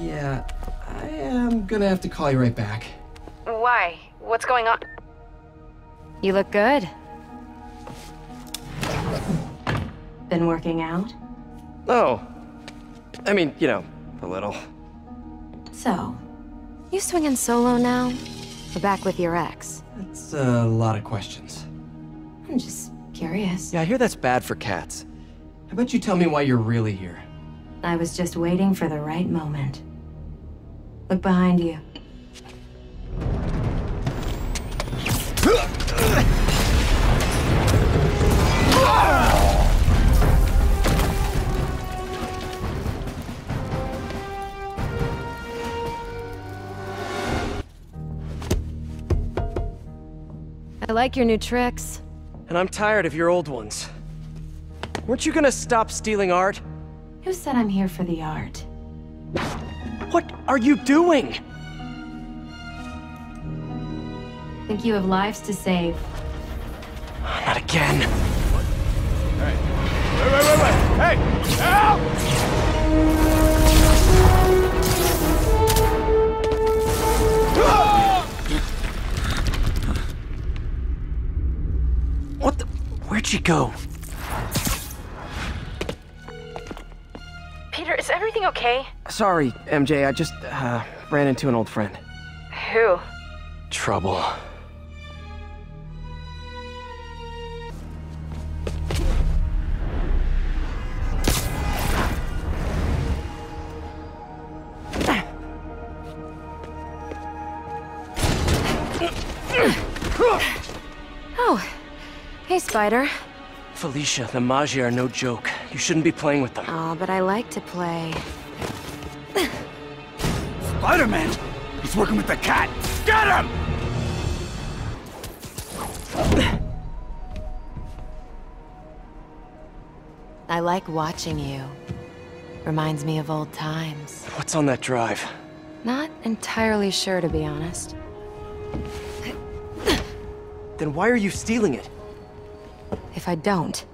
Yeah, I am gonna have to call you right back. Why? What's going on? You look good. Been working out? Oh. I mean, you know, a little. So, you swinging solo now? Or back with your ex? That's a lot of questions. I'm just curious. Yeah, I hear that's bad for cats. How about you tell me why you're really here? I was just waiting for the right moment. Look behind you. I like your new tricks. And I'm tired of your old ones. Weren't you gonna stop stealing art? Who said I'm here for the art? What are you doing? Think you have lives to save. Not again. Wait, wait, wait, wait! Hey! Help! What the? Where'd she go? Is everything okay? Sorry, MJ, I just, uh, ran into an old friend. Who? Trouble. Oh. Hey, Spider. Felicia, the Maggia are no joke. You shouldn't be playing with them. Aw, but I like to play. Spider-Man! He's working with the cat! Get him! I like watching you. Reminds me of old times. What's on that drive? Not entirely sure, to be honest. Then why are you stealing it? If I don't,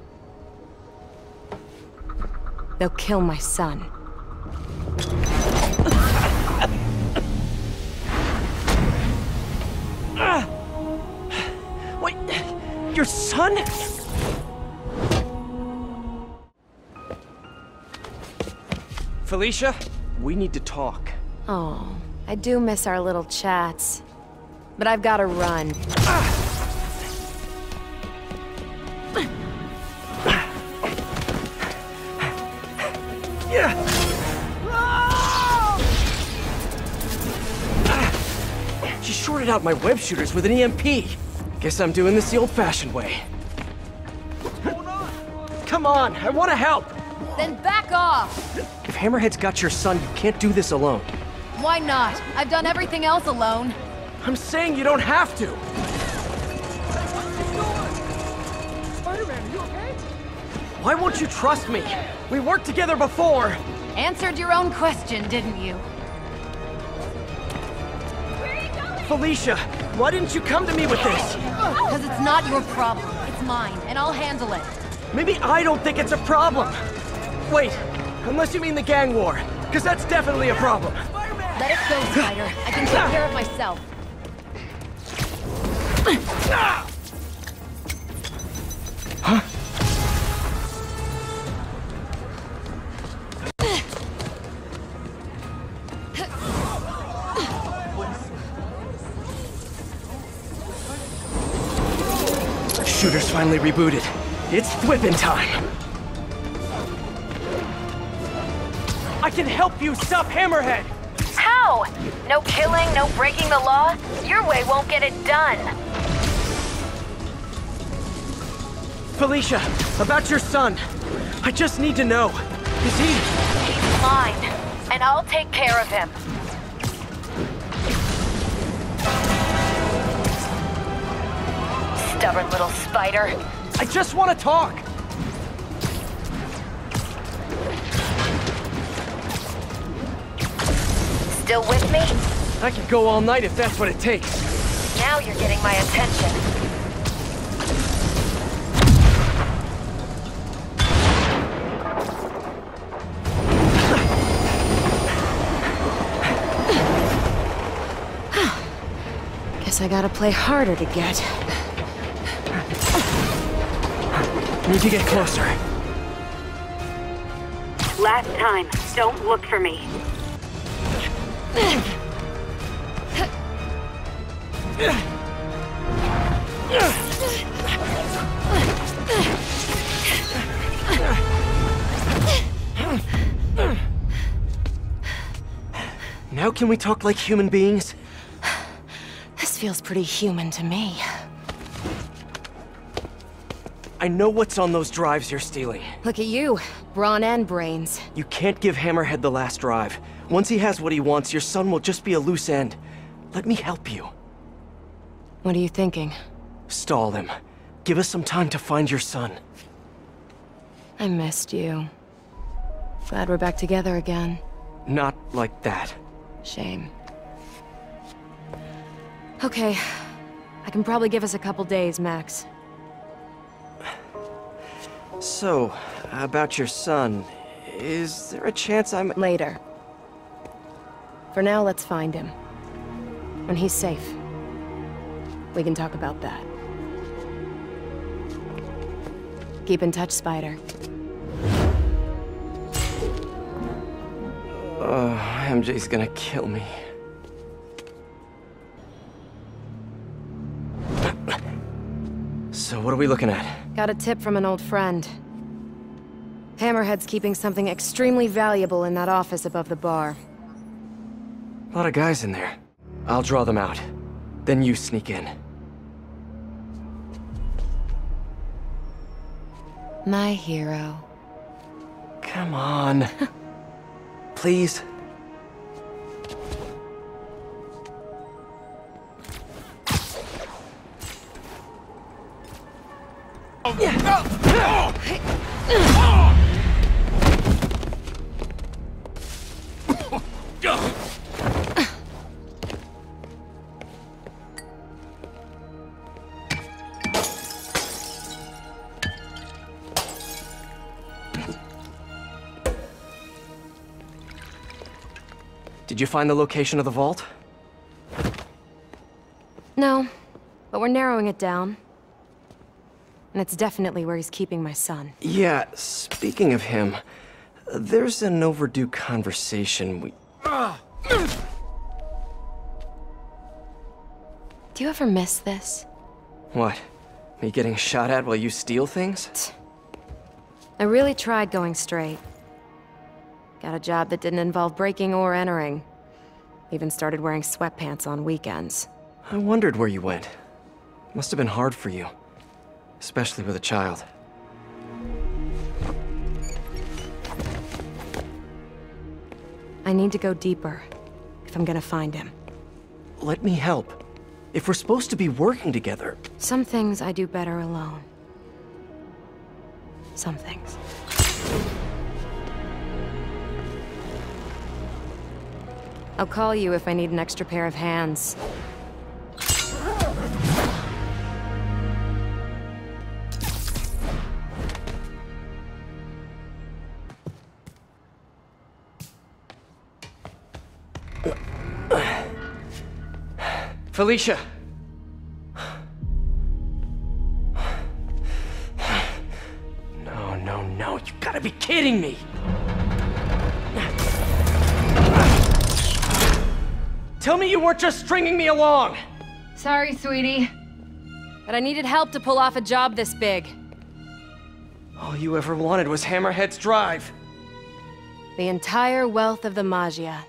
they'll kill my son. Wait, your son? Felicia, we need to talk. Oh, I do miss our little chats. But I've got to run. She shorted out my web shooters with an EMP. Guess I'm doing this the old-fashioned way. On. Come on, I want to help! Then back off! If Hammerhead's got your son, you can't do this alone. Why not? I've done everything else alone. I'm saying you don't have to! Why won't you trust me? We worked together before! Answered your own question, didn't you? Felicia, why didn't you come to me with this? Because it's not your problem. It's mine, and I'll handle it. Maybe I don't think it's a problem. Wait, unless you mean the gang war, because that's definitely a problem. Let it go, Spider. I can take care of myself. Shooter's finally rebooted. It's whipping time. I can help you stop Hammerhead! How? No killing, no breaking the law? Your way won't get it done. Felicia, about your son. I just need to know. Is he... He's mine, and I'll take care of him. stubborn little spider. I just want to talk. Still with me? I could go all night if that's what it takes. Now you're getting my attention. Guess I gotta play harder to get. Need to get closer. Last time, don't look for me. Now can we talk like human beings? This feels pretty human to me. I know what's on those drives you're stealing. Look at you, brawn and brains. You can't give Hammerhead the last drive. Once he has what he wants, your son will just be a loose end. Let me help you. What are you thinking? Stall him. Give us some time to find your son. I missed you. Glad we're back together again. Not like that. Shame. Okay. I can probably give us a couple days, Max. So, about your son, is there a chance I'm... Later. For now, let's find him. When he's safe. We can talk about that. Keep in touch, Spider. Oh, MJ's gonna kill me. So what are we looking at? Got a tip from an old friend. Hammerhead's keeping something extremely valuable in that office above the bar. A lot of guys in there. I'll draw them out. Then you sneak in. My hero. Come on. Please. Did you find the location of the vault? No, but we're narrowing it down. And it's definitely where he's keeping my son. Yeah, speaking of him, there's an overdue conversation we... Do you ever miss this? What? Me getting shot at while you steal things? I really tried going straight. Got a job that didn't involve breaking or entering. Even started wearing sweatpants on weekends. I wondered where you went. Must have been hard for you. Especially with a child. I need to go deeper, if I'm gonna find him. Let me help. If we're supposed to be working together, Some things I do better alone. Some things. I'll call you if I need an extra pair of hands. Felicia! No, no, no, you gotta be kidding me! Tell me you weren't just stringing me along! Sorry, sweetie. But I needed help to pull off a job this big. All you ever wanted was Hammerhead's drive. The entire wealth of the Maggia.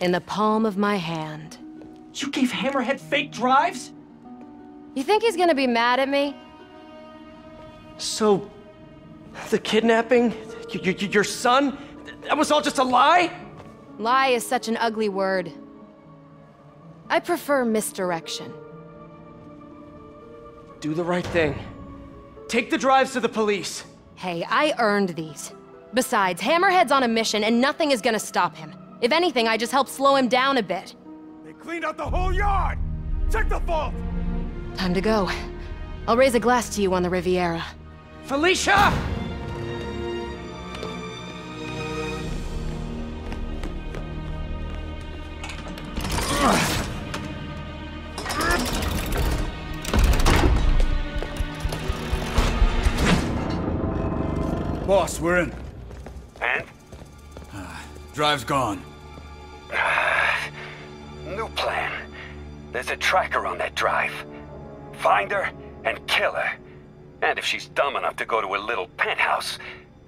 In the palm of my hand. You gave Hammerhead fake drives? You think he's gonna be mad at me? So, the kidnapping? Your son? That was all just a lie? Lie is such an ugly word. I prefer misdirection. Do the right thing. Take the drives to the police. Hey, I earned these. Besides, Hammerhead's on a mission and nothing is gonna stop him. If anything, I just help slow him down a bit. Cleaned out the whole yard! Check the vault! Time to go. I'll raise a glass to you on the Riviera. Felicia! Boss, we're in. And? Uh, drive's gone. There's a tracker on that drive. Find her and kill her. And if she's dumb enough to go to a little penthouse,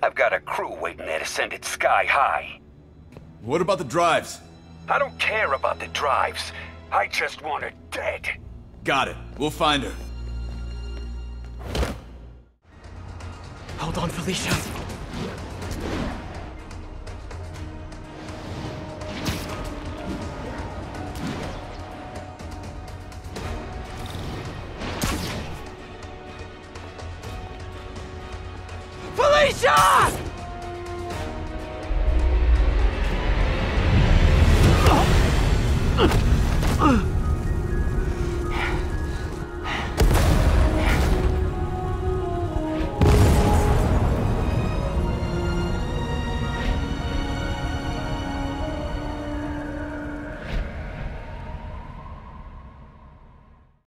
I've got a crew waiting there to send it sky high. What about the drives? I don't care about the drives. I just want her dead. Got it. We'll find her. Hold on, Felicia.